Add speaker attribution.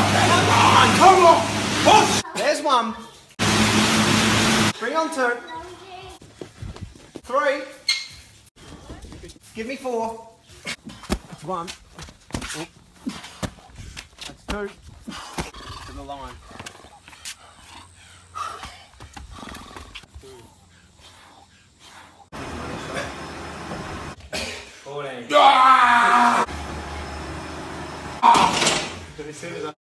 Speaker 1: Come on, come on. Push.
Speaker 2: There's one. Bring on two. Three. Give me four. That's one. Oh. That's two. To the line.
Speaker 1: Ah!
Speaker 2: As soon as I